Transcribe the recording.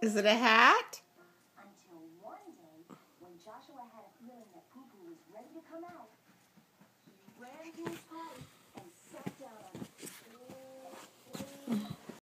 Is it a hat? Until one day, when Joshua had a feeling that Poo